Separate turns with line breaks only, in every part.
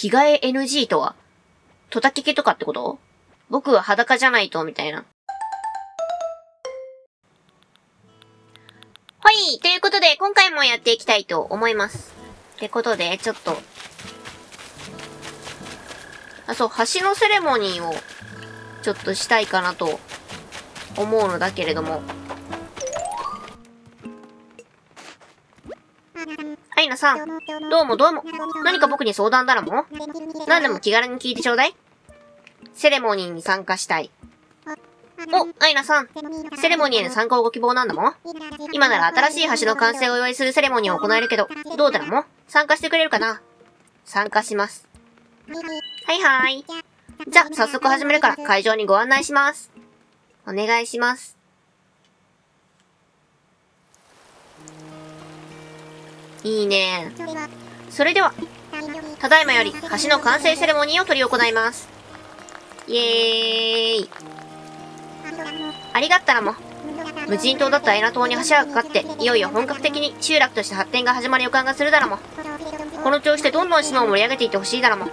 着替え NG とは？トタケケとかってこと？僕は裸じゃないと、みたいな。はい、ということで、今回もやっていきたいと思います。ってことで、ちょっと。あ、そう、橋のセレモニーを、ちょっとしたいかなと、思うのだけれども。ナさん、どうもどうも。何か僕に相談だらも？何でも気軽に聞いてちょうだい。セレモニーに参加したい。お、アイナさん。セレモニーへの参加をご希望なんだもん今なら新しい橋の完成をお祝いするセレモニーを行えるけど、どうだろも？参加してくれるかな？参加します。はいはーい。じゃ、早速始めるから会場にご案内します。お願いします。いいねそれでは、ただいまより橋の完成セレモニーを執り行います。イエーイ。ありがったらも。無人島だったエナ島に橋がかかって、いよいよ本格的に集落として発展が始まる予感がするだろも。この調子でどんどん島を盛り上げていってほしいだろも。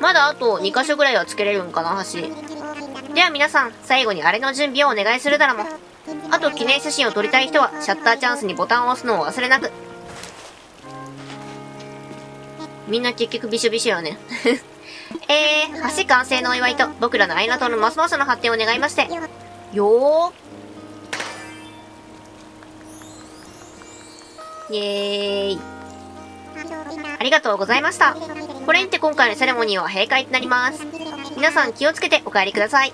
まだあと2箇所ぐらいはつけれるんかな、橋。では皆さん、最後にあれの準備をお願いするだろも。あと記念写真を撮りたい人は、シャッターチャンスにボタンを押すのを忘れなく。みんな結局びしょびしょよね。えー、橋完成のお祝いと、僕らのアイナ島のますますの発展を願いまして。よー。イーイ。ありがとうございました。これにて今回のセレモニーは閉会となります。皆さん気をつけてお帰りください。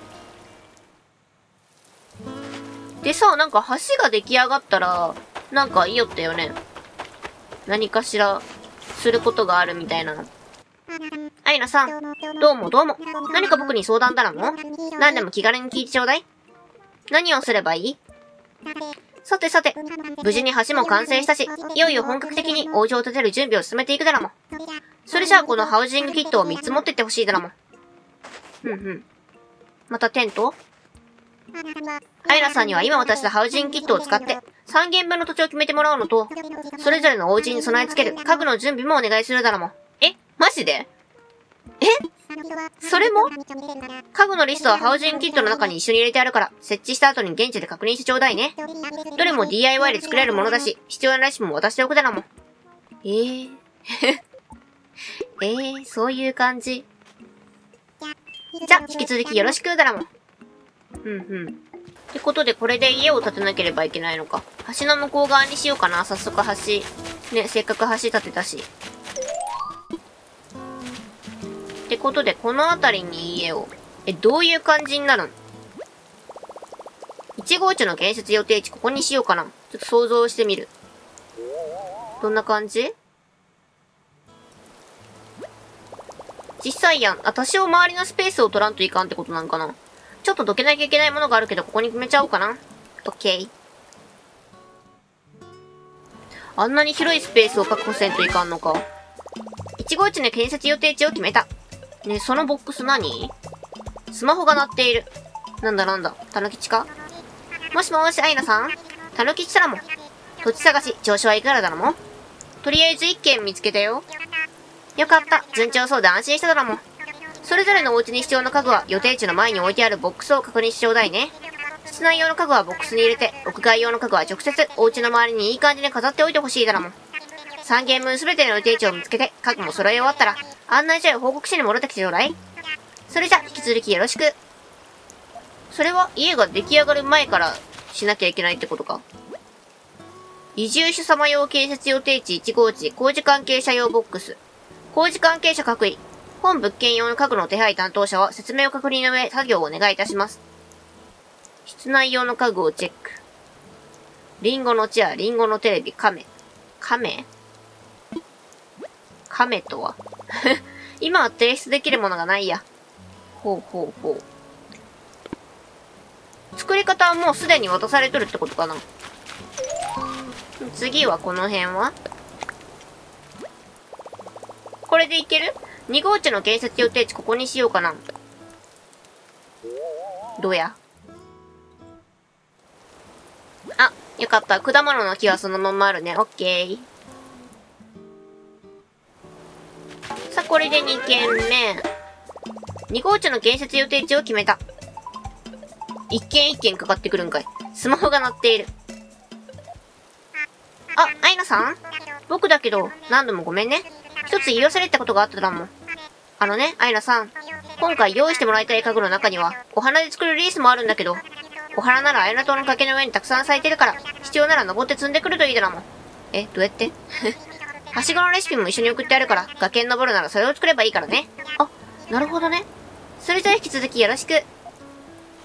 でさ、なんか橋が出来上がったら、なんかいいよったよね。何かしら、することがあるみたいなの。アイナさん、どうもどうも。何か僕に相談だらも何でも気軽に聞いてちょうだい。何をすればいい？さてさて、無事に橋も完成したし、いよいよ本格的に王城を建てる準備を進めていくだらも。それじゃあこのハウジングキットを3つ持ってってほしいだらも。ふんふん。またテントアイラさんには今渡したハウジングキットを使って、3軒分の土地を決めてもらうのと、それぞれのお家に備え付ける家具の準備もお願いするだろも。え？マジで？え？それも？家具のリストはハウジングキットの中に一緒に入れてあるから、設置した後に現地で確認してちょうだいね。どれも DIY で作れるものだし、必要ならしも渡しておくだろも。え？ー、えー、そういう感じ。じゃ、引き続きよろしくだらも。うんうん。ってことで、これで家を建てなければいけないのか。橋の向こう側にしようかな。早速橋。ね、せっかく橋建てたし。ってことで、この辺りに家を。え、どういう感じになるん ?1 号地の建設予定地、ここにしようかな。ちょっと想像してみる。どんな感じ？実際やん。あ、多少周りのスペースを取らんといかんってことなんかな。ちょっとどけなきゃいけないものがあるけど、ここに決めちゃおうかな。オッケー。あんなに広いスペースを確保せんといかんのか。1号地の建設予定地を決めた。ねそのボックス何？スマホが鳴っている。なんだなんだ、たぬきちか？もしもし、アイナさん？たぬきちたらも。土地探し、調子はいかがだろもとりあえず一軒見つけたよ。よかった。順調そうで安心しただろも。それぞれのお家に必要な家具は予定地の前に置いてあるボックスを確認してちょうだいね。室内用の家具はボックスに入れて、屋外用の家具は直接お家の周りにいい感じに飾っておいてほしいだろも。3ゲームすべての予定地を見つけて、家具も揃え終わったら、案内所や報告書に戻ってきてちょうだい。それじゃ、引き続きよろしく。それは家が出来上がる前からしなきゃいけないってことか。移住者様用建設予定地1号地工事関係者用ボックス。工事関係者各位。本物件用の家具の手配担当者は説明を確認の上、作業をお願いいたします。室内用の家具をチェック。リンゴのチェア、リンゴのテレビ、カメ。カメ？カメとは？今は提出できるものがないや。ほうほうほう。作り方はもうすでに渡されとるってことかな？次はこの辺は？これでいける？?2 号地の建設予定地ここにしようかな。どうや？あ、よかった。果物の木はそのままあるね。オッケー。さあこれで2軒目。2号地の建設予定地を決めた。一軒一軒かかってくるんかい。スマホが鳴っている。あ、アイナさん？僕だけど、何度もごめんね。一つ言い忘れたことがあっただもん。あのね、アイナさん。今回用意してもらいたい家具の中には、お花で作るリースもあるんだけど、お花ならアイナ島の崖の上にたくさん咲いてるから、必要なら登って積んでくるといいだろもん。え、どうやって？はしごのレシピも一緒に送ってあるから、崖に登るならそれを作ればいいからね。あ、なるほどね。それじゃあ引き続きよろしく。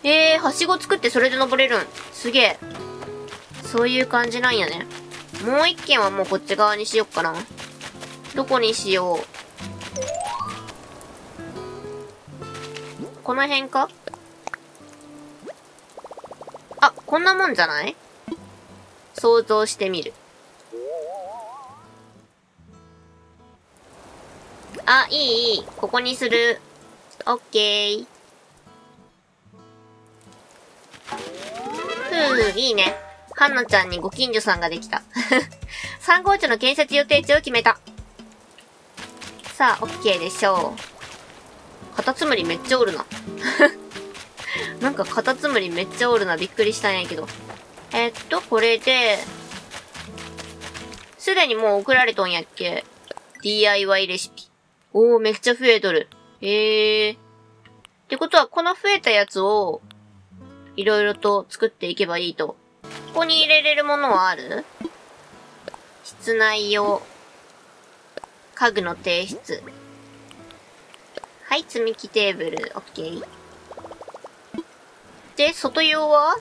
えー、はしご作ってそれで登れるん。すげえ。そういう感じなんやね。もう一軒はもうこっち側にしよっかな。どこにしよう。この辺か？あ、こんなもんじゃない？想像してみる。あ、いい、いい。ここにする。オッケー。ふう、いいね。はんなちゃんにご近所さんができた。3号地の建設予定地を決めた。さあ、オッケーでしょう。カタツムリめっちゃおるな。なんかカタツムリめっちゃおるな。びっくりしたんやけど。えっと、これで、すでにもう送られとんやっけ ?DIY レシピ。おー、めっちゃ増えとる。へえー。ってことは、この増えたやつを、いろいろと作っていけばいいと。ここに入れれるものはある？室内用。家具の提出。はい、積み木テーブル、オッケー。で、外用は？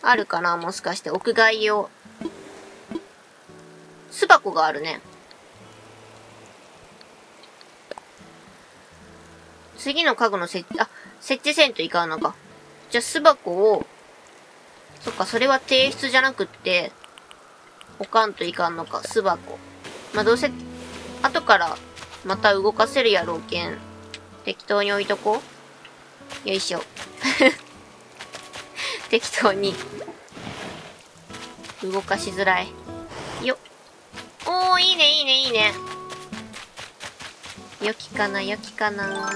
あるかな？もしかして屋外用。巣箱があるね。次の家具の設置、あ、設置せんといかんのか。じゃあ巣箱を、そっか、それは提出じゃなくって、置かんといかんのか、巣箱。まあ、どうせ、後からまた動かせるやろうけん。適当に置いとこう。よいしょ。適当に。動かしづらい。よっ。おー、いいね、いいね、いいね。良きかな、良きかな。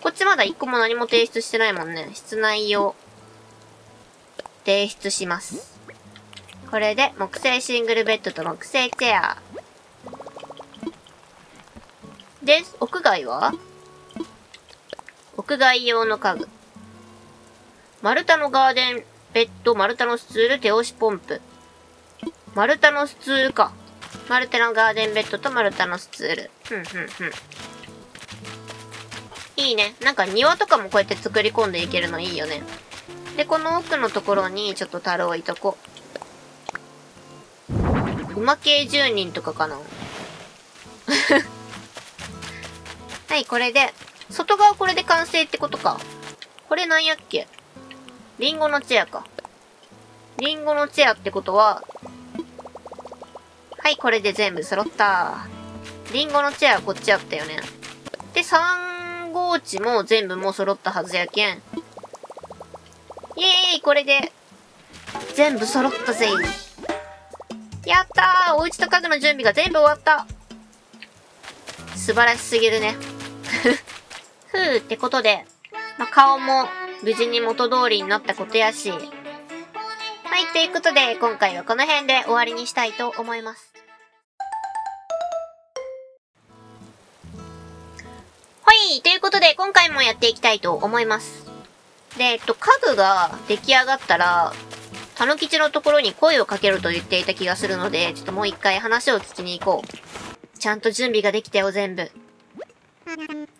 こっちまだ一個も何も提出してないもんね。室内用。提出します。これで、木製シングルベッドと木製チェア。です、屋外は？屋外用の家具。丸太のガーデンベッド、丸太のスツール、手押しポンプ。丸太のスツールか。丸太のガーデンベッドと丸太のスツール。ふんふんふん。いいね。なんか庭とかもこうやって作り込んでいけるのいいよね。で、この奥のところにちょっと樽置いとこう。馬系住人とかかな？はい、これで、外側これで完成ってことか。これなんやっけ？リンゴのチェアか。リンゴのチェアってことは、はい、これで全部揃った。リンゴのチェアはこっちあったよね。で、3号地も全部もう揃ったはずやけん。イエーイこれで、全部揃ったぜやったーお家と家具の準備が全部終わった素晴らしすぎるね。ふうってことで、まあ、顔も無事に元通りになったことやし。はい、ということで、今回はこの辺で終わりにしたいと思います。はい、ということで、今回もやっていきたいと思います。で、えっと、家具が出来上がったら、たぬきちのところに声をかけると言っていた気がするので、ちょっともう一回話を聞きに行こう。ちゃんと準備ができたよ、全部。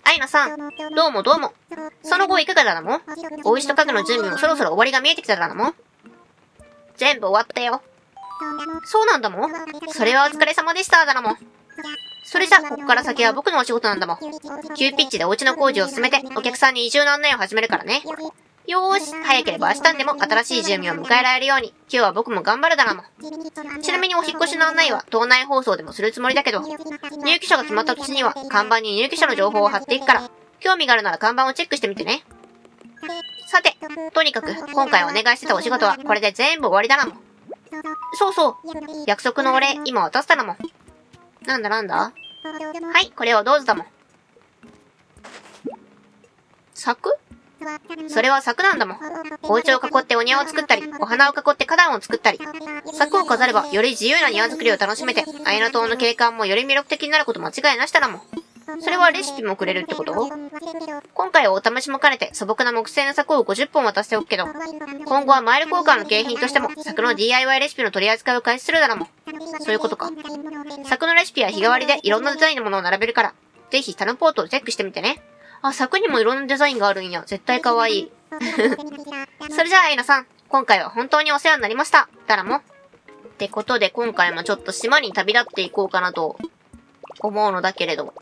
アイナさん、どうもどうも。その後いかがだなもお石と家具の準備もそろそろ終わりが見えてきただなも全部終わったよ。そうなんだもん。それはお疲れ様でしただなも。それじゃ、ここから先は僕のお仕事なんだもん。急ピッチでお家の工事を進めて、お客さんに移住の案内を始めるからね。よーし、早ければ明日にでも新しい住民を迎えられるように、今日は僕も頑張るだなも。ちなみにお引越しの案内は島内放送でもするつもりだけど、入居者が決まった年には看板に入居者の情報を貼っていくから、興味があるなら看板をチェックしてみてね。さて、とにかく今回お願いしてたお仕事はこれで全部終わりだなも。そうそう、約束のお礼今渡したなも。なんだなんだ？はい、これをどうぞだもん。柵それは柵なんだもん。お家を囲ってお庭を作ったり、お花を囲って花壇を作ったり。柵を飾れば、より自由な庭作りを楽しめて、アイナ島の景観もより魅力的になること間違いなしだなもん。それはレシピもくれるってこと？今回はお試しも兼ねて素朴な木製の柵を50本渡しておくけど、今後はマイル交換の景品としても柵の DIY レシピの取り扱いを開始するだろもん。そういうことか。柵のレシピは日替わりでいろんなデザインのものを並べるから、ぜひタヌポートをチェックしてみてね。あ、柵にもいろんなデザインがあるんや。絶対可愛い。それじゃあ、エイナさん。今回は本当にお世話になりました。だらも。ってことで、今回もちょっと島に旅立っていこうかなと思うのだけれど。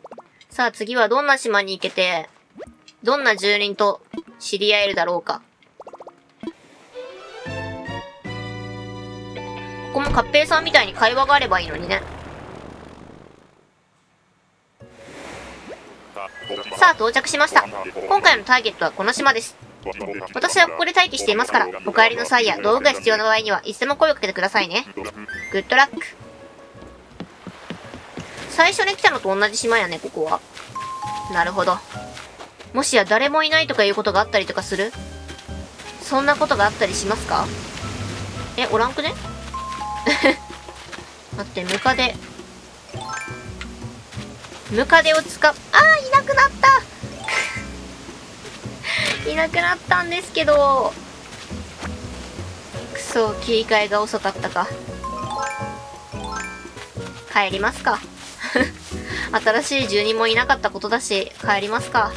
さあ次はどんな島に行けて、どんな住人と知り合えるだろうか。ここもカッペイさんみたいに会話があればいいのにね。さあ到着しました。今回のターゲットはこの島です。私はここで待機していますから、お帰りの際や道具が必要な場合にはいつでも声をかけてくださいね。グッドラック。最初に来たのと同じ島やね、ここは。なるほど。もしや誰もいないとかいうことがあったりとかする？そんなことがあったりしますか？え、おらんくね？待って、ムカデ。ムカデを使う、あーいなくいなくなったんですけど。くそ、切り替えが遅かったか。帰りますか。新しい住人もいなかったことだし、帰りますか。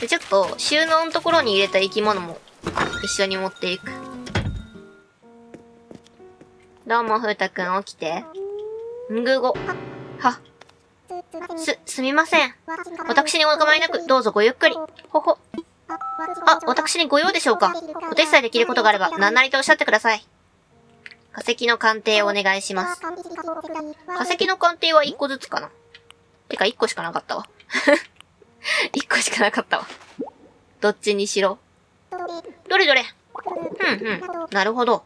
で、ちょっと、収納のところに入れた生き物も、一緒に持っていく。どうも、ふうたくん起きて。んぐご。は。す、すみません。私にお構いなく、どうぞごゆっくり。ほほ。あ、私にご用でしょうかお手伝いできることがあれば、何なりとおっしゃってください。化石の鑑定をお願いします。化石の鑑定は1個ずつかな。てか1個しかなかったわ。1個しかなかったわ。どっちにしろ。どれどれうんうん。なるほど。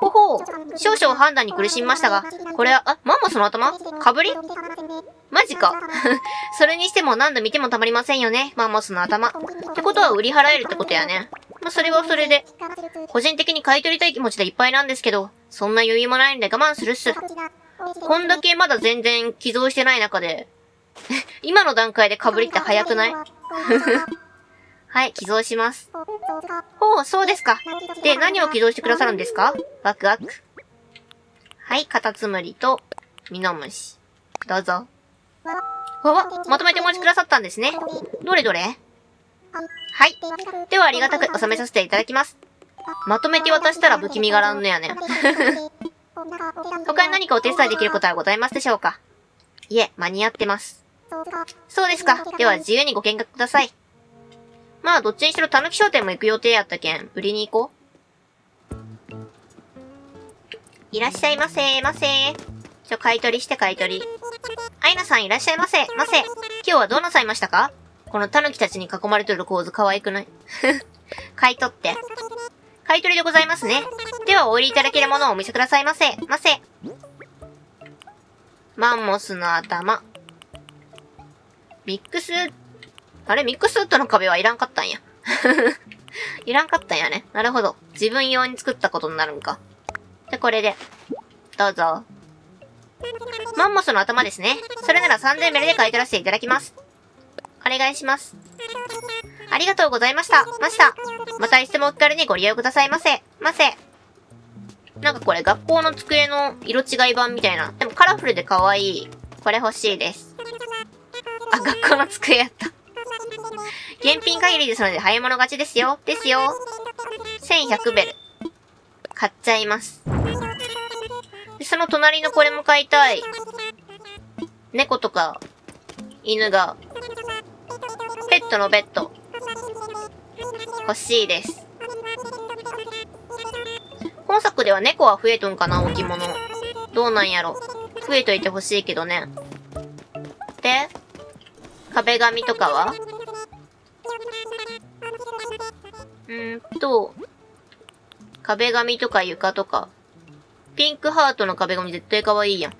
ほほう。少々判断に苦しみましたが、これは、あ、マンモスの頭？かぶり？マジか。それにしても何度見てもたまりませんよね、マンモスの頭。ってことは売り払えるってことやね。まあ、それはそれで。個人的に買い取りたい気持ちでいっぱいなんですけど、そんな余裕もないんで我慢するっす。こんだけまだ全然寄贈してない中で、今の段階で被りって早くない？はい、寄贈します。ほう、そうですか。で、何を寄贈してくださるんですか？ワクワク。はい、カタツムリと、ミノムシ。どうぞ。わわ、まとめてお持ちくださったんですね。どれどれ？はい。ではありがたく収めさせていただきます。まとめて渡したら不気味がらんのやねん。他に何かお手伝いできることはございますでしょうか？いえ、間に合ってます。そうですか。では自由にご見学ください。まあ、どっちにしろ、たぬき商店も行く予定やったけん、売りに行こう。いらっしゃいませませちょ、買い取りして買い取り。アイナさんいらっしゃいませませ今日はどうなさいましたか？このタヌキたちに囲まれてる構図可愛くない？買い取って。買い取りでございますね。では、お売りいただけるものをお見せくださいませ。ませ。マンモスの頭。ミックス、あれミックスウッドの壁はいらんかったんや。いらんかったんやね。なるほど。自分用に作ったことになるんか。で、これで。どうぞ。マンモスの頭ですね。それなら3000ベルで買い取らせていただきます。お願いします。ありがとうございました。ました。またいつでもお気軽にご利用くださいませ。ませ。なんかこれ学校の机の色違い版みたいな。でもカラフルで可愛い。これ欲しいです。あ、学校の机やった。現品限りですので早い者勝ちですよ。ですよ。1100ベル。買っちゃいます。で、その隣のこれも買いたい。猫とか、犬が、ペットのベッド。欲しいです。本作では猫は増えとんかな、置物。どうなんやろ。増えといて欲しいけどね。で、壁紙とかは？うーんと、壁紙とか床とか。ピンクハートの壁紙絶対可愛いやん。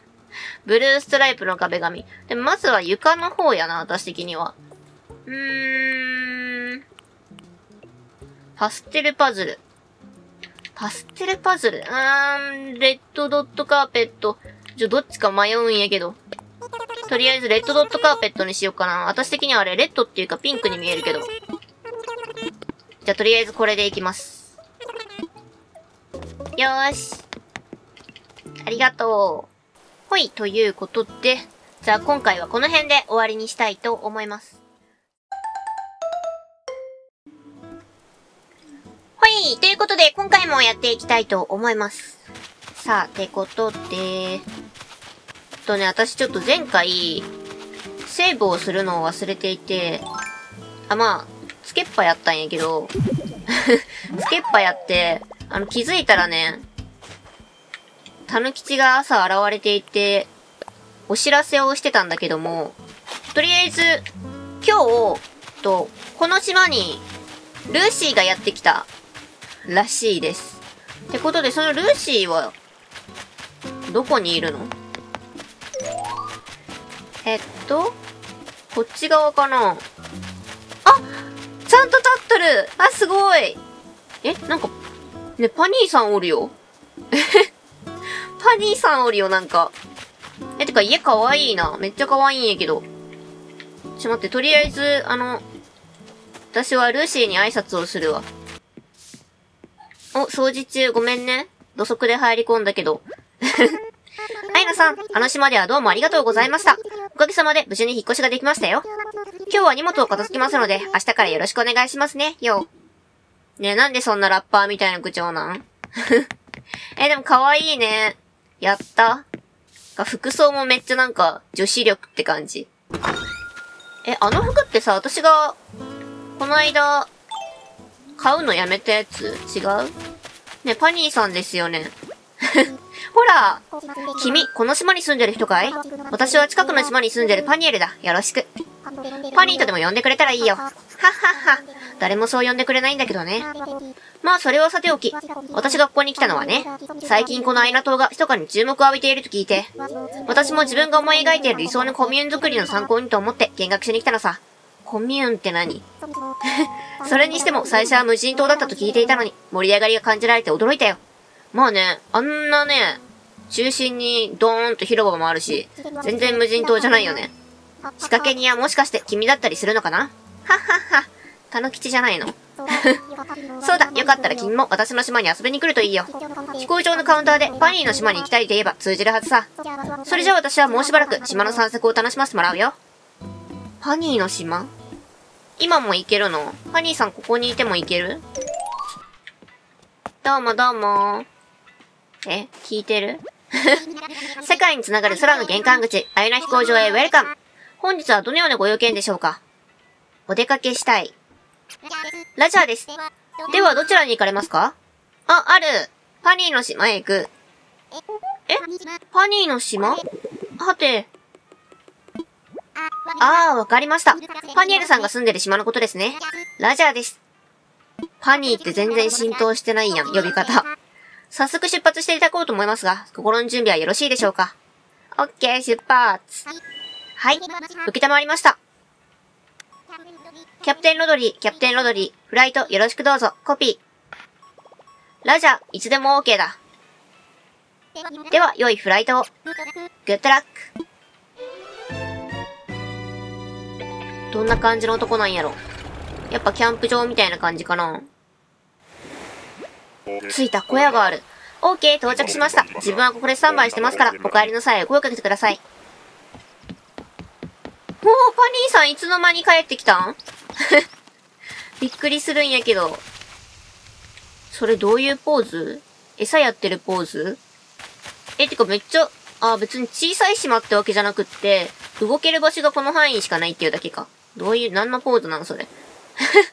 ブルーストライプの壁紙。でも、まずは床の方やな、私的には。うーん。パステルパズル。パステルパズル？うーん、レッドドットカーペット。じゃ、どっちか迷うんやけど。とりあえず、レッドドットカーペットにしようかな。私的にはあれ、レッドっていうかピンクに見えるけど。じゃ、とりあえずこれでいきます。よーし。ありがとう。ほい、ということで、じゃあ今回はこの辺で終わりにしたいと思います。ほい、ということで今回もやっていきたいと思います。さあ、てことで、えっとね、私ちょっと前回、セーブをするのを忘れていて、あ、まあ、つけっぱやったんやけど、つけっぱやって、あの、気づいたらね、たぬきちが朝現れていて、お知らせをしてたんだけども、とりあえず、今日、と、この島に、ルーシーがやってきた、らしいです。ってことで、そのルーシーは、どこにいるの？えっと、こっち側かな？あちゃんと立っとる！あ、すごい！え、なんか、ね、パニーさんおるよ。パニーさんおるよ、なんか。え、てか家かわいいな。めっちゃかわいいんやけど。ちょ、待って、とりあえず、あの、私はルーシーに挨拶をするわ。お、掃除中ごめんね。土足で入り込んだけど。アイナさん、あの島ではどうもありがとうございました。おかげさまで無事に引っ越しができましたよ。今日は荷物を片付けますので、明日からよろしくお願いしますね、よう。ねえ、なんでそんなラッパーみたいな口調なん？え、でも可愛いね。やった服装もめっちゃなんか、女子力って感じ。え、あの服ってさ、私が、この間、買うのやめたやつ？違う？ね、パニーさんですよね。ほら君、この島に住んでる人かい？私は近くの島に住んでるパニエルだ。よろしく。パニーとでも呼んでくれたらいいよ。はっはっは。誰もそう呼んでくれないんだけどね。まあ、それはさておき。私がここに来たのはね、最近このアイナ島が密かに注目を浴びていると聞いて、私も自分が思い描いている理想のコミューン作りの参考にと思って見学しに来たのさ。コミューンって何？それにしても最初は無人島だったと聞いていたのに、盛り上がりが感じられて驚いたよ。まあね、あんなね、中心にドーンと広場もあるし、全然無人島じゃないよね。仕掛け人はもしかして君だったりするのかな？はっはっは。たぬきちじゃないのそうだ、よかったら君も私の島に遊びに来るといいよ。飛行場のカウンターでパニーの島に行きたいと言えば通じるはずさ。それじゃあ私はもうしばらく島の散策を楽しませてもらうよ。パニーの島？今も行けるの？パニーさんここにいても行ける？どうもどうも。え、聞いてる？世界につながる空の玄関口、アイナ飛行場へウェルカム。本日はどのようなご用件でしょうか？お出かけしたい。ラジャーです。ではどちらに行かれますか？あ、ある。パニーの島へ行く。え？パニーの島？はて。ああ、わかりました。パニエルさんが住んでる島のことですね。ラジャーです。パニーって全然浸透してないやん、呼び方。早速出発していただこうと思いますが、心の準備はよろしいでしょうか？オッケー、出発。はい、受けたまりました。キャプテンロドリー、キャプテンロドリー、フライトよろしくどうぞ、コピー。ラジャー、いつでも OK だ。では、良いフライトを。グッドラック。どんな感じの男なんやろ。やっぱキャンプ場みたいな感じかな。着いた小屋がある。オーケー、到着しました。自分はここでスタンバイしてますから、お帰りの際声かけてください。もう、パニーさんいつの間に帰ってきたん？びっくりするんやけど。それどういうポーズ？餌やってるポーズ？え、てかめっちゃ、あ、別に小さい島ってわけじゃなくって、動ける場所がこの範囲しかないっていうだけか。どういう、何のポーズなのそれ？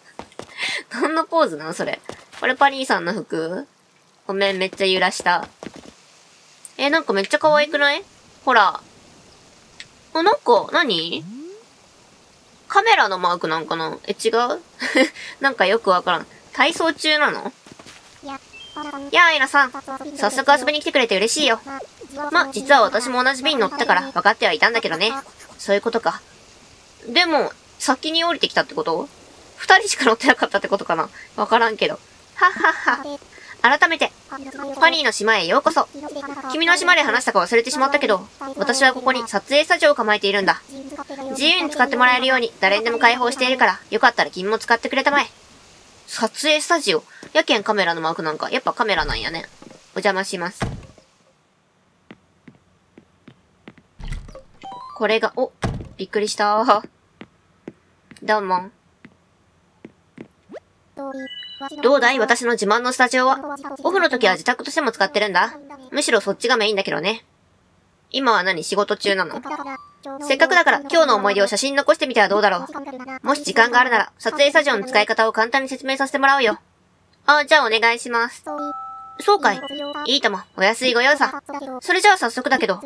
何のポーズなのそれ？これパリーさんの服？ごめん、めっちゃ揺らした。え、なんかめっちゃ可愛くない？ほら。あ、なんか、何？カメラのマークなんかな？え、違う？なんかよくわからん。体操中なの？やあ、イナさん。早速遊びに来てくれて嬉しいよ。まあ、実は私も同じ便に乗ったから分かってはいたんだけどね。そういうことか。でも、先に降りてきたってこと？二人しか乗ってなかったってことかな？わからんけど。はっはっは。改めて、パニーの島へようこそ。君の島で話したか忘れてしまったけど、私はここに撮影スタジオを構えているんだ。自由に使ってもらえるように誰にでも開放しているから、よかったら君も使ってくれたまえ。撮影スタジオ？やけんカメラのマークなんか、やっぱカメラなんやね。お邪魔します。これが、お、びっくりした どうも。どうだい私の自慢のスタジオは？オフの時は自宅としても使ってるんだ。むしろそっちがメインだけどね。今は何？仕事中なの？せっかくだから今日の思い出を写真残してみてはどうだろう？もし時間があるなら、撮影スタジオの使い方を簡単に説明させてもらうよ。あ、じゃあお願いします。そうかい。いいとも、お安いご用さ。それじゃあ早速だけど、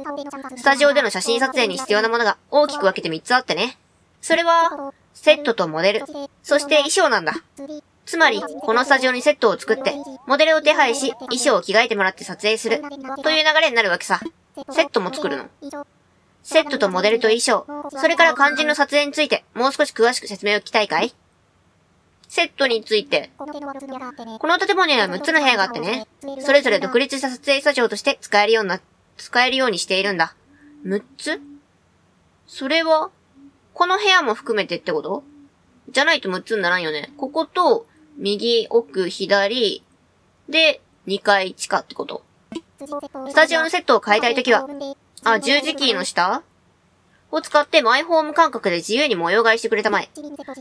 スタジオでの写真撮影に必要なものが大きく分けて3つあってね。それは、セットとモデル、そして衣装なんだ。つまり、このスタジオにセットを作って、モデルを手配し、衣装を着替えてもらって撮影する、という流れになるわけさ。セットも作るの。セットとモデルと衣装、それから肝心の撮影について、もう少し詳しく説明を聞きたいかい？セットについて。この建物には6つの部屋があってね、それぞれ独立した撮影スタジオとして使えるような、使えるようにしているんだ。6つ？それは、この部屋も含めてってこと？じゃないと6つにならんよね。ここと、右、奥、左、で、2階地下ってことスタジオのセットを変えたいときは、あ、十字キーの下？を使ってマイホーム感覚で自由に模様替えしてくれたまえ。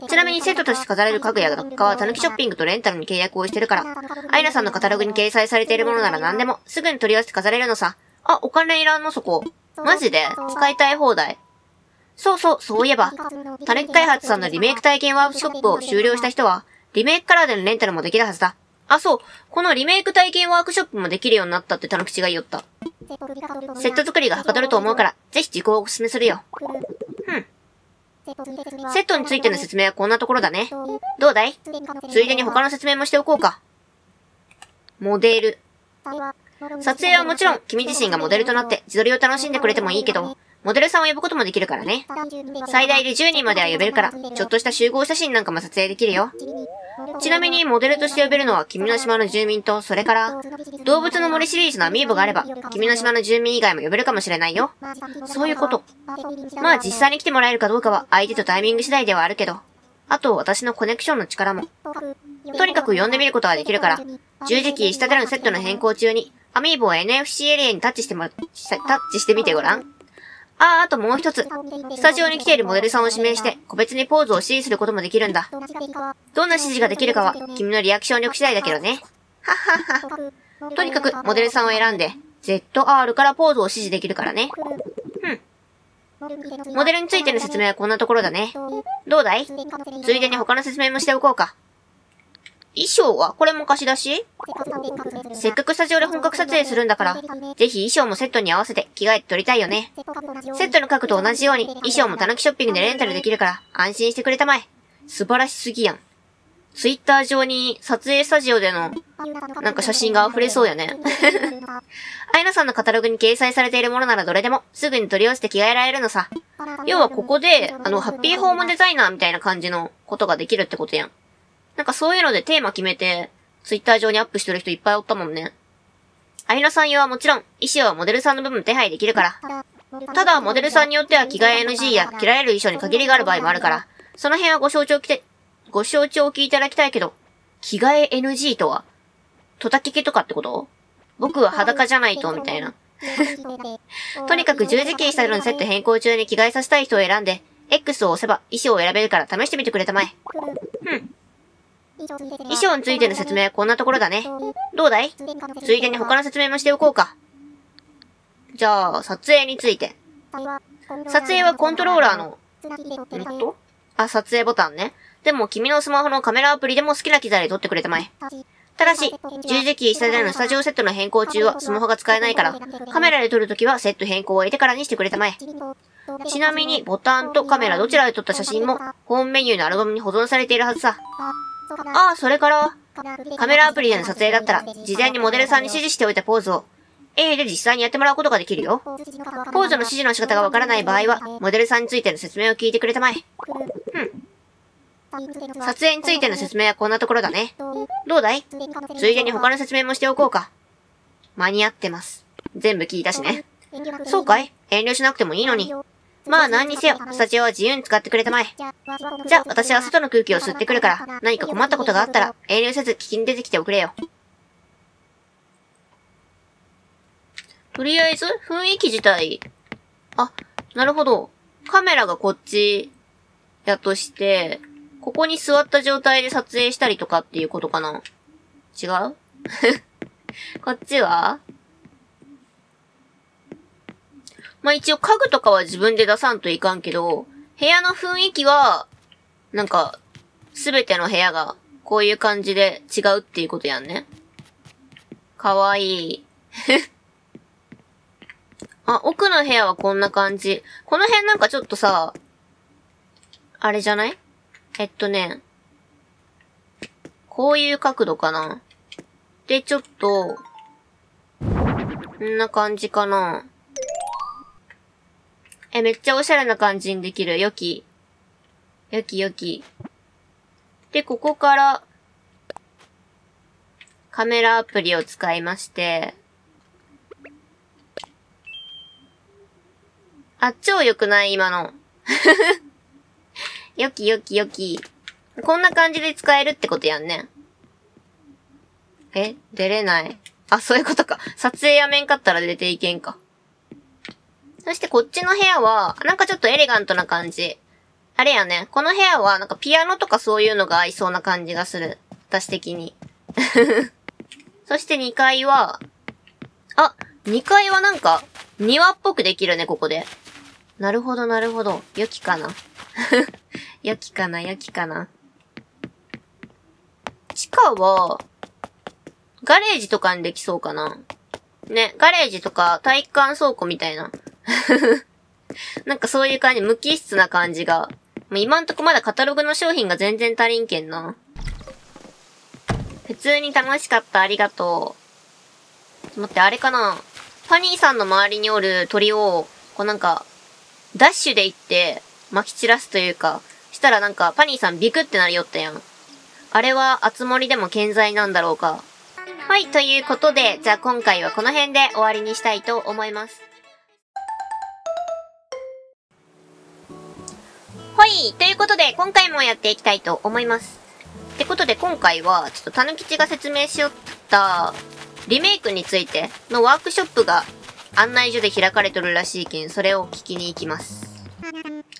ちなみにセットとして飾れる家具や雑貨はたぬきショッピングとレンタルに契約をしてるから、アイナさんのカタログに掲載されているものなら何でもすぐに取り寄せて飾れるのさ。あ、お金いらんのそこ。マジで？使いたい放題。そうそう、そういえば、たぬき開発さんのリメイク体験ワークショップを終了した人は、リメイクカラーでのレンタルもできるはずだ。あ、そう。このリメイク体験ワークショップもできるようになったってたぬきちが言おった。セット作りがはかどると思うから、ぜひ受講をお勧めするよ。うん。セットについての説明はこんなところだね。どうだい？ついでに他の説明もしておこうか。モデル。撮影はもちろん、君自身がモデルとなって自撮りを楽しんでくれてもいいけど、モデルさんを呼ぶこともできるからね。最大で10人までは呼べるから、ちょっとした集合写真なんかも撮影できるよ。ちなみに、モデルとして呼べるのは、君の島の住民と、それから、動物の森シリーズのアミーボがあれば、君の島の住民以外も呼べるかもしれないよ。そういうこと。まあ、実際に来てもらえるかどうかは、相手とタイミング次第ではあるけど、あと、私のコネクションの力も。とにかく呼んでみることはできるから、十字キー下でのセットの変更中に、アミーボを NFC エリアにタッチしても、タッチしてみてごらん。ああ、あともう一つ。スタジオに来ているモデルさんを指名して、個別にポーズを指示することもできるんだ。どんな指示ができるかは、君のリアクション力次第だけどね。はっはっは。とにかく、モデルさんを選んで、ZR からポーズを指示できるからね。うん。モデルについての説明はこんなところだね。どうだい？ついでに他の説明もしておこうか。衣装はこれも貸し出し？せっかくスタジオで本格撮影するんだから、ぜひ衣装もセットに合わせて着替えて撮りたいよね。セットの額と同じように衣装もたぬきショッピングでレンタルできるから安心してくれたまえ。素晴らしすぎやん。ツイッター上に撮影スタジオでのなんか写真が溢れそうやね。アイナさんのカタログに掲載されているものならどれでもすぐに取り寄せて着替えられるのさ。要はここで、あの、ハッピーホームデザイナーみたいな感じのことができるってことやん。なんかそういうのでテーマ決めて、ツイッター上にアップしてる人いっぱいおったもんね。アイナさん用はもちろん、衣装はモデルさんの部分手配できるから。ただ、モデルさんによっては着替え NG や着られる衣装に限りがある場合もあるから、その辺はご承知をきて、ご承知おきいただきたいけど、着替え NG とは、トタケケとかってこと？僕は裸じゃないと、みたいな。とにかく十字キーしたのセット変更中に着替えさせたい人を選んで、X を押せば衣装を選べるから試してみてくれたまえ。うん。衣装についての説明はこんなところだね。どうだい？ついでに他の説明もしておこうか。じゃあ、撮影について。撮影はコントローラーの、んとあ、撮影ボタンね。でも君のスマホのカメラアプリでも好きな機材で撮ってくれたまえ。ただし、十字キー下でのスタジオセットの変更中はスマホが使えないから、カメラで撮るときはセット変更を得てからにしてくれたまえ。ちなみに、ボタンとカメラどちらで撮った写真も、ホームメニューのアルバムに保存されているはずさ。ああ、それから、カメラアプリでの撮影だったら、事前にモデルさんに指示しておいたポーズを、A で実際にやってもらうことができるよ。ポーズの指示の仕方がわからない場合は、モデルさんについての説明を聞いてくれたまえ。うん。撮影についての説明はこんなところだね。どうだい？ついでに他の説明もしておこうか。間に合ってます。全部聞いたしね。そうかい？遠慮しなくてもいいのに。まあ何にせよ、スタジオは自由に使ってくれたまえ。じゃあ、私は外の空気を吸ってくるから、何か困ったことがあったら、遠慮せず聞きに出てきておくれよ。とりあえず、雰囲気自体。あ、なるほど。カメラがこっち、やとして、ここに座った状態で撮影したりとかっていうことかな違う？こっちは？まあ、一応家具とかは自分で出さんといかんけど、部屋の雰囲気は、なんか、すべての部屋がこういう感じで違うっていうことやんね。かわいい。あ、奥の部屋はこんな感じ。この辺なんかちょっとさ、あれじゃない？えっとね、こういう角度かな。で、ちょっと、こんな感じかな。え、めっちゃおしゃれな感じにできる。よき。よきよき。で、ここから、カメラアプリを使いまして、あ、超良くない今の。よきよきよき。こんな感じで使えるってことやんね。え出れない。あ、そういうことか。撮影やめんかったら出ていけんか。そしてこっちの部屋は、なんかちょっとエレガントな感じ。あれやね。この部屋は、なんかピアノとかそういうのが合いそうな感じがする。私的に。そして2階は、あ、2階はなんか、庭っぽくできるね、ここで。なるほど、なるほど。良きかな。良きかな、良きかな。地下は、ガレージとかにできそうかな。ね、ガレージとか体育館倉庫みたいな。なんかそういう感じ、無機質な感じが。もう今んとこまだカタログの商品が全然足りんけんな。普通に楽しかった、ありがとう。待って、あれかなパニーさんの周りにおる鳥を、こうなんか、ダッシュで行って、撒き散らすというか、したらなんか、パニーさんビクってなりよったやん。あれは、あつ森でも健在なんだろうか。はい、ということで、じゃあ今回はこの辺で終わりにしたいと思います。はい、ということで、今回もやっていきたいと思います。ってことで、今回は、ちょっとたぬきちが説明しよった、リメイクについてのワークショップが案内所で開かれとるらしいけん、それを聞きに行きます。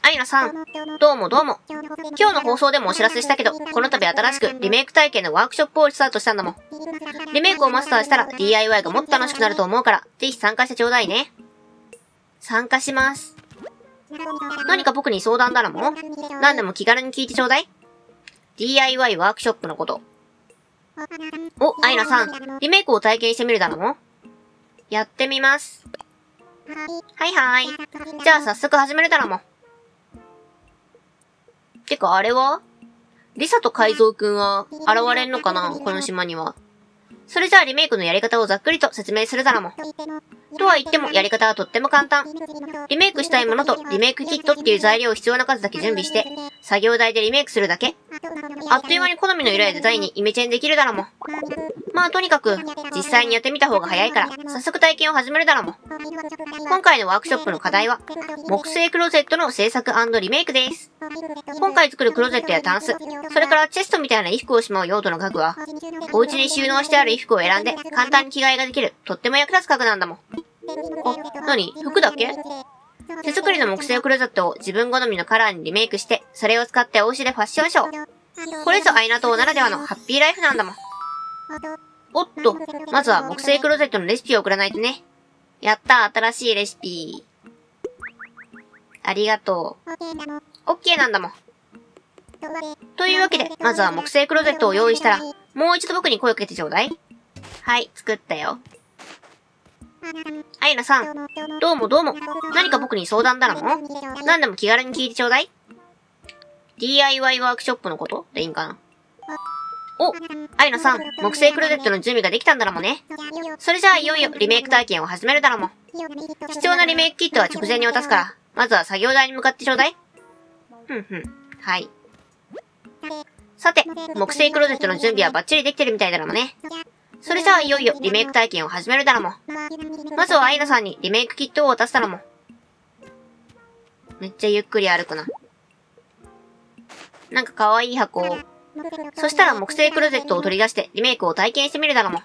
アイナさん、どうもどうも。今日の放送でもお知らせしたけど、この度新しくリメイク体験のワークショップをスタートしたんだもん。リメイクをマスターしたら DIY がもっと楽しくなると思うから、ぜひ参加してちょうだいね。参加します。何か僕に相談だらも何でも気軽に聞いてちょうだい。DIY ワークショップのこと。お、アイナさん、リメイクを体験してみるだろもやってみます。はいはい。じゃあ早速始めるだろも。てかあれは？リサと改造くんは現れんのかな？この島には。それじゃあリメイクのやり方をざっくりと説明するだろも。とは言ってもやり方はとっても簡単。リメイクしたいものとリメイクキットっていう材料を必要な数だけ準備して、作業台でリメイクするだけ。あっという間に好みの色やデザインにイメチェンできるだろも。まあとにかく、実際にやってみた方が早いから、早速体験を始めるだろも。今回のワークショップの課題は、木製クローゼットの制作リメイクです。今回作るクローゼットやタンス、それからチェストみたいな衣服をしまう用途の家具は、お家に収納してある衣服を選んで簡単に着替えができる、とっても役立つ家具なんだもん。あ、なに服だけ？手作りの木製クローゼットを自分好みのカラーにリメイクして、それを使ってお家でファッションショー。これぞアイナ島ならではのハッピーライフなんだもん。おっと、まずは木製クローゼットのレシピを送らないとね。やった新しいレシピ。ありがとう。オッケーなんだもん。というわけで、まずは木製クローゼットを用意したら、もう一度僕に声をかけてちょうだい。はい、作ったよ。アイナさん、どうもどうも。何か僕に相談だろも何でも気軽に聞いてちょうだい。DIY ワークショップのこと？でいいんかな？お、アイナさん、木製クローゼットの準備ができたんだろもね。それじゃあいよいよリメイク体験を始めるだろも。必要なリメイクキットは直前に渡すから、まずは作業台に向かってちょうだい。ふんふん。はい。さて、木製クローゼットの準備はバッチリできてるみたいだろもね。それじゃあいよいよリメイク体験を始めるだろも。まずはアイナさんにリメイクキットを渡したらも。めっちゃゆっくり歩くな。なんか可愛い箱を。そしたら木製クローゼットを取り出してリメイクを体験してみるだなも。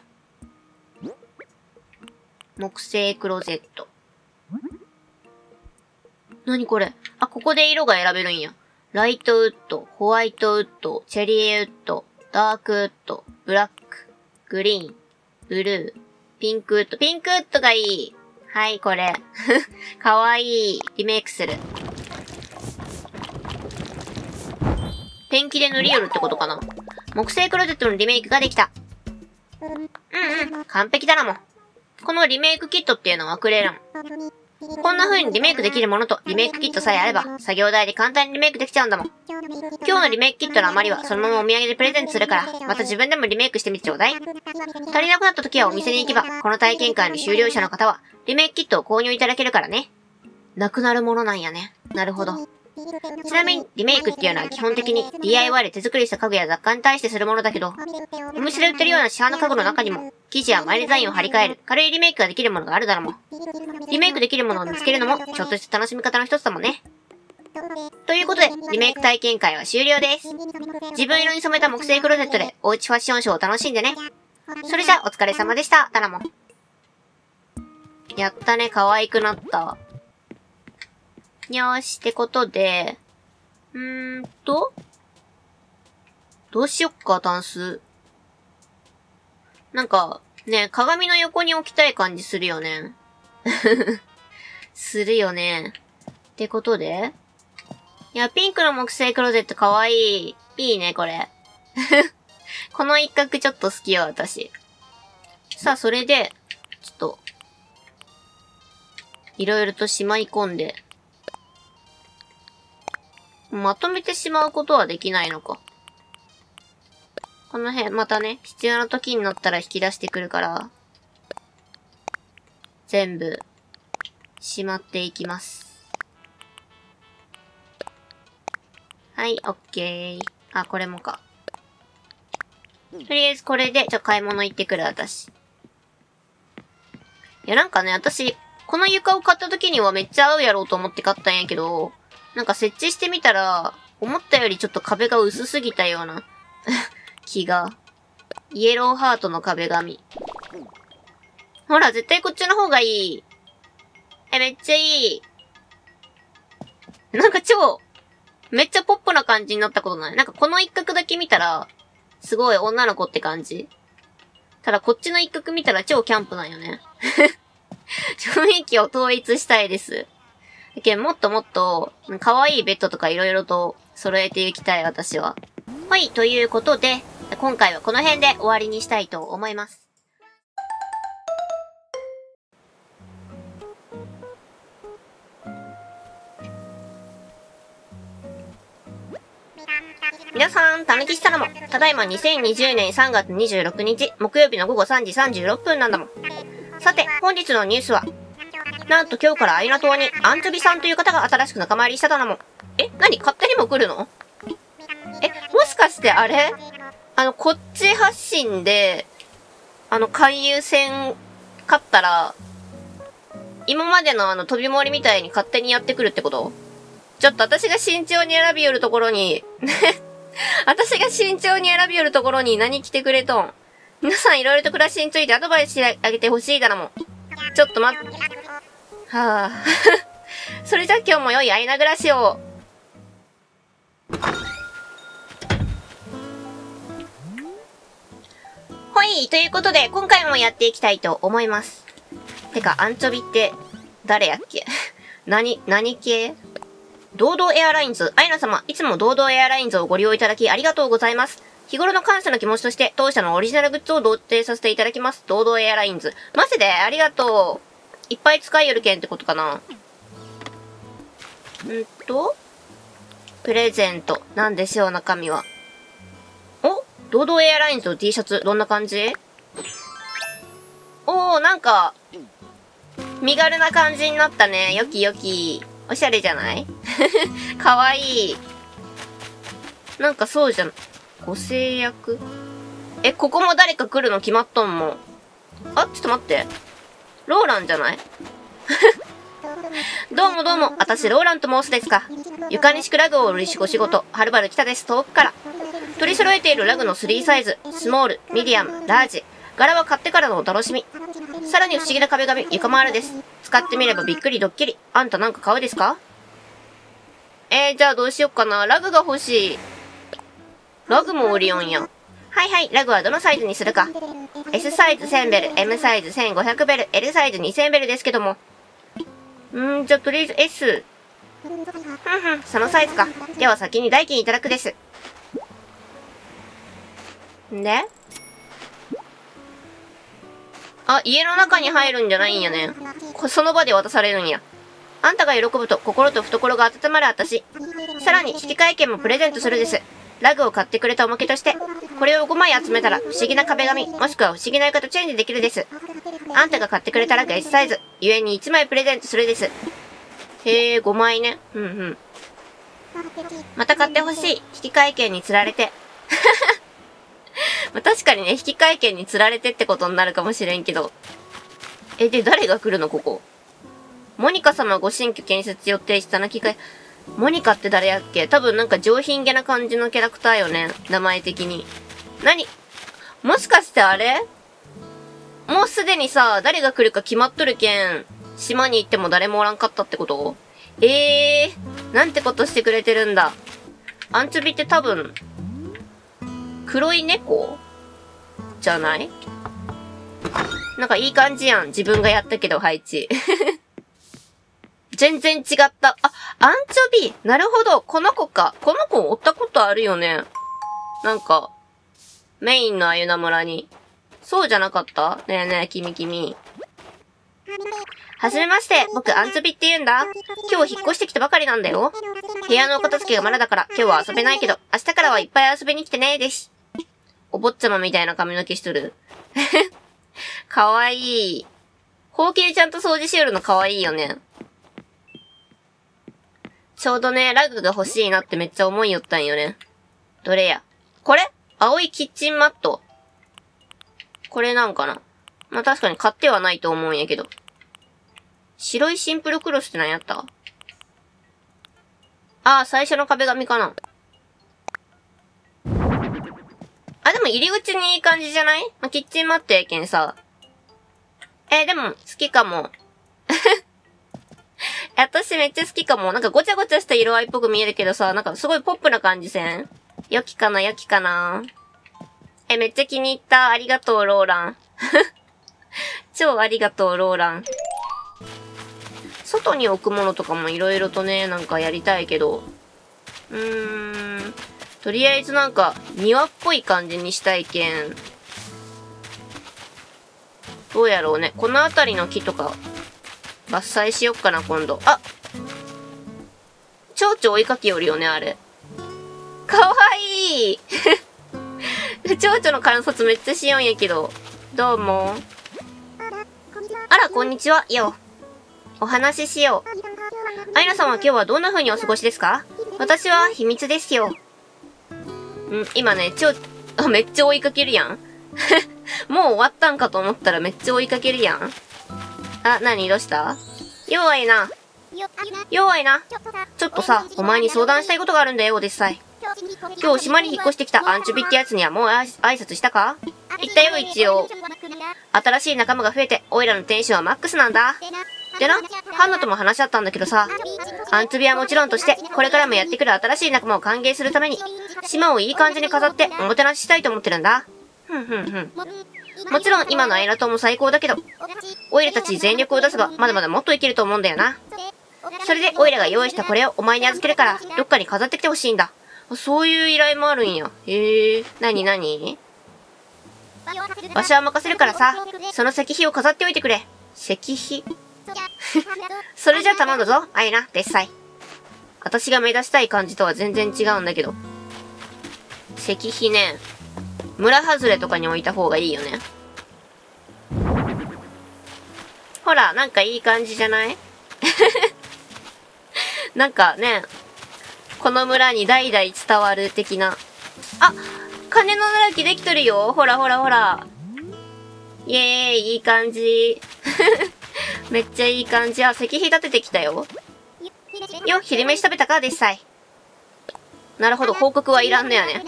木製クローゼット。なにこれ？あ、ここで色が選べるんや。ライトウッド、ホワイトウッド、チェリーウッド、ダークウッド、ブラック、グリーン、ブルー、ピンクウッド。ピンクウッドがいい。はい、これ。かわいい。リメイクする。ペンキで塗り寄るってことかな木製クローゼットのリメイクができた。うんうん、完璧だなもん。このリメイクキットっていうのはくれるもん。こんな風にリメイクできるものとリメイクキットさえあれば、作業台で簡単にリメイクできちゃうんだもん。今日のリメイクキットの余りはそのままお土産でプレゼントするから、また自分でもリメイクしてみてちょうだい。足りなくなった時はお店に行けば、この体験会の終了者の方は、リメイクキットを購入いただけるからね。なくなるものなんやね。なるほど。ちなみに、リメイクっていうのは基本的に DIY で手作りした家具や雑貨に対してするものだけど、お店で売ってるような市販の家具の中にも、生地やマイデザインを張り替える、軽いリメイクができるものがあるだろうも。リメイクできるものを見つけるのも、ちょっとした楽しみ方の一つだもんね。ということで、リメイク体験会は終了です。自分色に染めた木製クローゼットでおうちファッションショーを楽しんでね。それじゃ、お疲れ様でした、タラモン。やったね、可愛くなった。よーし、ってことで、うーんと、どうしよっか、タンス。なんか、ね、鏡の横に置きたい感じするよね。するよね。ってことでいや、ピンクの木製クローゼットかわいい。いいね、これ。この一角ちょっと好きよ、私。さあ、それで、ちょっと、いろいろとしまい込んで、まとめてしまうことはできないのか。この辺、またね、必要な時になったら引き出してくるから、全部、しまっていきます。はい、オッケー。あ、これもか。とりあえずこれで、ちょ、買い物行ってくる、私。いや、なんかね、私、この床を買った時にはめっちゃ合うやろうと思って買ったんやけど、なんか設置してみたら、思ったよりちょっと壁が薄すぎたような気が。イエローハートの壁紙。ほら、絶対こっちの方がいい。え、めっちゃいい。なんか超、めっちゃポップな感じになったことない？なんかこの一角だけ見たら、すごい女の子って感じ。ただこっちの一角見たら超キャンプなんよね。雰囲気を統一したいです。だけもっともっと、可愛いベッドとか色々と揃えていきたい、私は。はい、ということで、今回はこの辺で終わりにしたいと思います。皆さん、たぬきしたらも、ただいま2020年3月26日、木曜日の午後3時36分なんだもん。さて、本日のニュースは、なんと今日からアイナ島にアンチョビさんという方が新しく仲間入りしただなもん。え何？勝手にも来るの、しかしてあれ？あの、こっち発信で、あの、回遊戦勝ったら、今までのあの、飛び盛りみたいに勝手にやってくるってこと？ちょっと私が慎重に選び寄るところにね 私が慎重に選び寄るところに何来てくれとん？皆さんいろいろと暮らしについてアドバイスしてあげてほしいだなもん。ちょっと待って。はあ。それじゃ今日も良い間暮らしを。ほい、ということで、今回もやっていきたいと思います。てか、アンチョビって、誰やっけ？何、何系？堂々エアラインズ、アイナ様、いつも堂々エアラインズをご利用いただきありがとうございます。日頃の感謝の気持ちとして、当社のオリジナルグッズを贈呈させていただきます。堂々エアラインズ。マジで？ありがとう。いっぱい使いよるけんってことかな。んと、プレゼント。なんでしょう、中身は。お堂々エアラインズの T シャツ、どんな感じ？おー、なんか、身軽な感じになったね。よきよき。おしゃれじゃない？かわいい。なんかそうじゃん。ご制約？え、ここも誰か来るの決まっとんもん。あ、ちょっと待って。ローランじゃない？どうもどうも、私ローランと申すですか。床に敷くラグを売るしご仕事、はるばる来たです、遠くから。取り揃えているラグの3サイズ、スモール、ミディアム、ラージ。柄は買ってからのお楽しみ。さらに不思議な壁紙、床もあるです。使ってみればびっくりドッキリ。あんたなんか買うですか？えー、じゃあどうしよっかな。ラグが欲しい。ラグもオリオンや。はいはい、ラグはどのサイズにするか。S サイズ1000ベル、M サイズ1500ベル、L サイズ2000ベルですけども。うん、じゃあとりあえず S。ふんふん、そのサイズか。では先に代金いただくです。んで？あ、家の中に入るんじゃないんやね。その場で渡されるんや。あんたが喜ぶと心と懐が温まる私。さらに引き換え券もプレゼントするです。ラグを買ってくれたおまけとして、これを5枚集めたら不思議な壁紙、もしくは不思議な床とチェンジできるです。あんたが買ってくれたラグ S サイズ、ゆえに1枚プレゼントするです。へえ、5枚ね。うんうん。また買ってほしい。引換券に釣られて。まあ、確かにね、引換券に釣られてってことになるかもしれんけど。え、で、誰が来るのここ？モニカ様ご新居建設予定したなきかモニカって誰やっけ？多分なんか上品げな感じのキャラクターよね。名前的に。何？もしかしてあれ？もうすでにさ、誰が来るか決まっとるけん、島に行っても誰もおらんかったってこと？ええー、なんてことしてくれてるんだ？アンチョビって多分、黒い猫？じゃない？なんかいい感じやん。自分がやったけど配置。全然違った。あ、アンチョビなるほど。この子か。この子追ったことあるよね。なんか、メインのアユナ村に。そうじゃなかった？ねえねえ、君君。はじめまして。僕、アンチョビって言うんだ。今日引っ越してきたばかりなんだよ。部屋のお片付けがまだだから、今日は遊べないけど、明日からはいっぱい遊びに来てね、です。お坊ちゃまみたいな髪の毛しとる。かわいい。ほうきでちゃんと掃除しよるのかわいいよね。ちょうどね、ラグが欲しいなってめっちゃ思いよったんよね。どれや？これ？青いキッチンマット。これなんかなまあ、確かに買ってはないと思うんやけど。白いシンプルクロスって何やった？ああ、最初の壁紙かな。あ、でも入り口にいい感じじゃない？まあ、キッチンマットやけんさ。えー、でも、好きかも。私めっちゃ好きかも。なんかごちゃごちゃした色合いっぽく見えるけどさ、なんかすごいポップな感じせん？良きかな良きかなえ、めっちゃ気に入った。ありがとう、ローラン。超ありがとう、ローラン。外に置くものとかも色々とね、なんかやりたいけど。うーん。とりあえずなんか、庭っぽい感じにしたいけん。どうやろうね。この辺りの木とか、伐採しよっかな、今度。あ蝶々追いかけよるよね、あれ。かわいい蝶々の観察めっちゃしようんやけど。どうも。あら、こんにちは。よ。お話ししよう。アイナさんは今日はどんな風にお過ごしですか？私は秘密ですよ。ん、今ね、ちょ、あ、めっちゃ追いかけるやん。もう終わったんかと思ったらめっちゃ追いかけるやん。あ、なにどうした？弱いな。弱いな。ちょっとさ、お前に相談したいことがあるんだよ、オデッサイ。今日島に引っ越してきたアンチョビってやつにはもう挨拶したか？言ったよ、一応。新しい仲間が増えて、オイラのテンションはマックスなんだ。でな、ハンナとも話し合ったんだけどさ、アンチョビはもちろんとして、これからもやってくる新しい仲間を歓迎するために、島をいい感じに飾っておもてなししたいと思ってるんだ。ふんふんふん。もちろん今のアイラ島も最高だけど、オイラたち全力を出せばまだまだもっといけると思うんだよな。それでオイラが用意したこれをお前に預けるから、どっかに飾ってきてほしいんだ。そういう依頼もあるんや。へえ。なになにわしは任せるからさ、その石碑を飾っておいてくれ。石碑？それじゃ頼んだぞ、あいな、デッサイ。私が目指したい感じとは全然違うんだけど。石碑ね。村外れとかに置いた方がいいよね。ほら、なんかいい感じじゃない？なんかね、この村に代々伝わる的な。あ金のぬらきできとるよほらほらほら。イエーイ、いい感じ。めっちゃいい感じ。あ、石碑立ててきたよ。よ、昼飯食べたかでっさい。なるほど、報告はいらんのやね。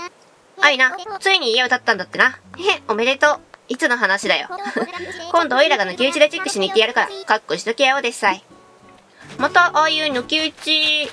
あいな、ついに家を建ったんだってな。へへ、おめでとう。いつの話だよ。今度おいらが抜き打ちでチェックしに行ってやるから、かっこしとけやおでっさい。また、ああいう抜き打ち